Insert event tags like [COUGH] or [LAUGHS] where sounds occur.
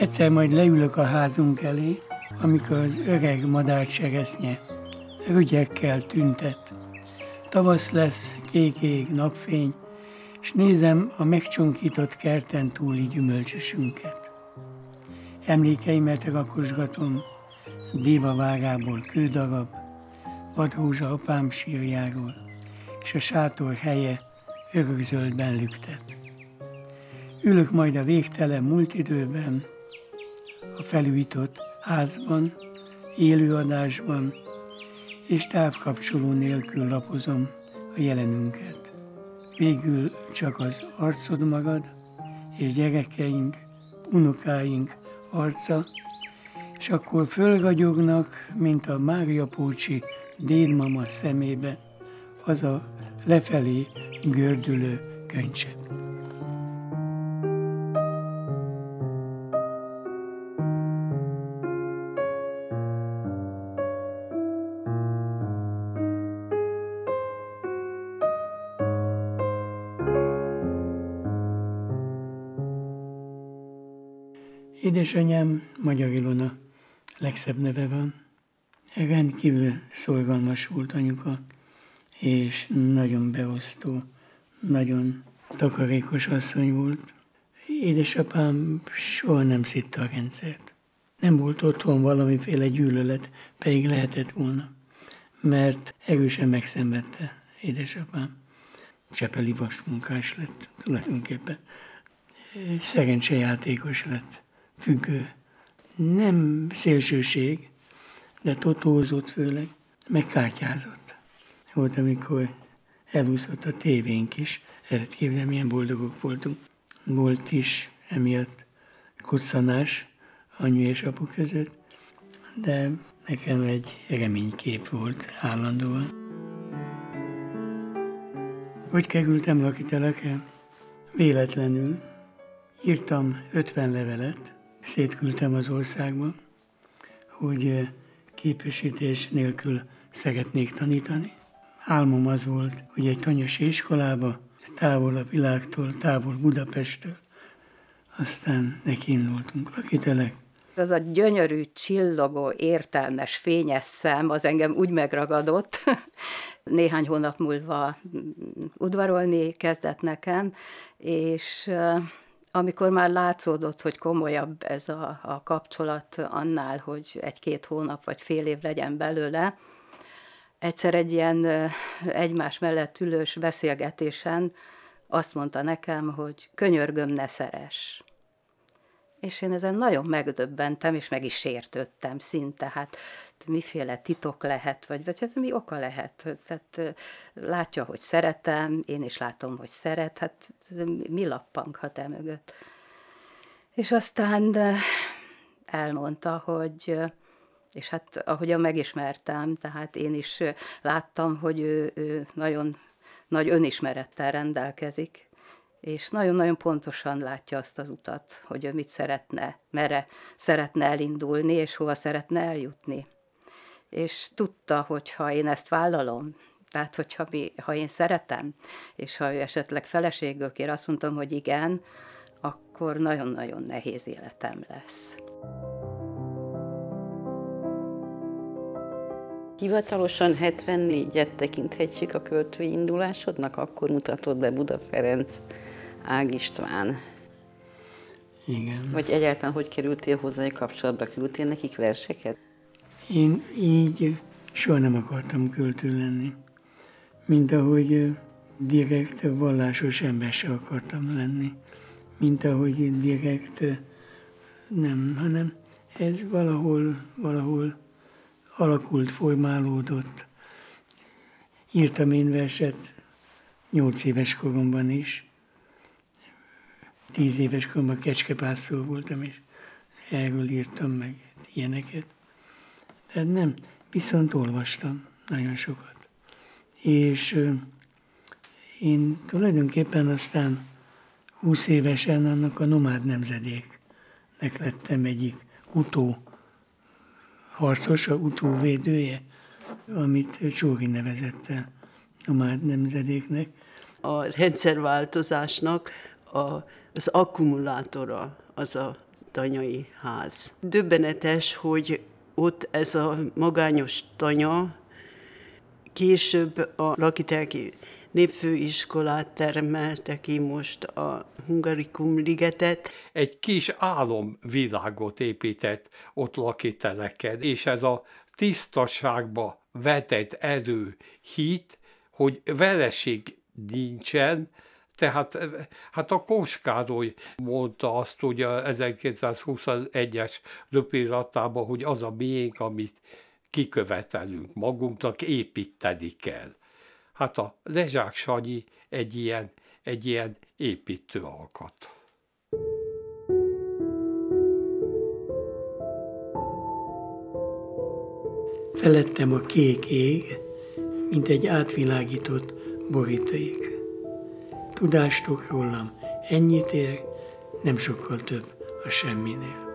Egyszer majd leülök a házunk elé, amikor az öreg madárcseresznye rügyekkel tüntet. Tavasz lesz, kék ég, napfény, és nézem a megcsonkított kerten túli gyümölcsösünket. Emlékeimet rakosgatom, Déva vágából kődarab, vadrózsa apám sírjáról, és a sátor helye örökzöldben lüktet. Ülök majd a végtelen múlt időben, a felújított házban, élőadásban, és távkapcsoló nélkül lapozom a jelenünket. Végül csak az arcod magad, és gyerekeink, unokáink arca, és akkor fölragyognak, mint a Mária Pócsi dédmama szemébe, az a lefelé gördülő könycsepp. Édesanyám Magyar Ilona legszebb neve van. Rendkívül szorgalmas volt anyuka, és nagyon beosztó, nagyon takarékos asszony volt. Édesapám soha nem szitta a rendszert. Nem volt otthon valamiféle gyűlölet, pedig lehetett volna, mert erősen megszenvedte édesapám. Csepeli vasmunkás lett tulajdonképpen. Szerencsejátékos lett, függő nem szélsőség, de totózott főleg, meg kártyázott. Volt, amikor elúszott a tévénk is, el képzelni, milyen boldogok voltunk. Volt is emiatt koccanás anyu és apu között, de nekem egy reménykép volt állandóan. Hogy kerültem lakitelekre? Véletlenül írtam 50 levelet, szétküldtem az országba, hogy eh, képesítés nélkül szeretnék tanítani. Álmom az volt, hogy egy tanyasi iskolába, távol a világtól, távol Budapesttől, aztán nekiindultunk lakitelek. Az a gyönyörű, csillogó, értelmes, fényes szem, az engem úgy megragadott. [LAUGHS] Néhány hónap múlva udvarolni kezdett nekem, és eh, amikor már látszódott, hogy komolyabb ez a, a kapcsolat annál, hogy egy-két hónap vagy fél év legyen belőle, egyszer egy ilyen egymás mellett ülős beszélgetésen azt mondta nekem, hogy könyörgöm, ne szeres. És én ezen nagyon megdöbbentem, és meg is sértődtem szinte. Hát miféle titok lehet, vagy, vagy hát mi oka lehet. Tehát látja, hogy szeretem, én is látom, hogy szeret, hát mi lappanghat el mögött. És aztán elmondta, hogy és hát ahogyan megismertem, tehát én is láttam, hogy ő, ő nagyon nagy önismerettel rendelkezik, és nagyon-nagyon pontosan látja azt az utat, hogy ő mit szeretne, merre szeretne elindulni, és hova szeretne eljutni. És tudta, hogy ha én ezt vállalom, tehát hogyha mi, ha én szeretem, és ha ő esetleg feleségül kér, azt mondtam, hogy igen, akkor nagyon-nagyon nehéz életem lesz. Hivatalosan 74-et tekinthetjük a költői indulásodnak, akkor mutatott be Buda Ferenc Ág István. Igen. Vagy egyáltalán hogy kerültél hozzá, hogy kapcsolatba küldtél nekik verseket? Én így soha nem akartam költő lenni. Mint ahogy direkt vallásos ember se akartam lenni. Mint ahogy direkt nem, hanem ez valahol, valahol alakult, formálódott. Írtam én verset nyolc éves koromban is, tíz éves koromban kecskepásztor voltam, és erről írtam meg ilyeneket. De nem, viszont olvastam nagyon sokat. És én tulajdonképpen aztán 20 évesen annak a nomád nemzedéknek lettem egyik utó harcosa, utóvédője, amit Csóri nevezett el nomád nemzedéknek. A rendszerváltozásnak a az akkumulátora az a tanyai ház. Döbbenetes, hogy ott ez a magányos tanya később a lakitelki népfőiskolát termelte ki most a Hungarikum ligetet. Egy kis álomvilágot épített ott lakiteleken, és ez a tisztaságba vetett erő, hit, hogy vereség nincsen, tehát hát a Kóskároly mondta azt, hogy a 1921-es röpiratában, hogy az a miénk, amit kikövetelünk magunknak, építeni kell. Hát a Lezsák Sanyi egy ilyen, egy ilyen építő alkat. Felettem a kék ég, mint egy átvilágított boríték. Tudástok rólam ennyit ér, nem sokkal több a semminél.